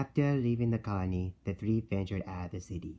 After leaving the colony, the three ventured out of the city.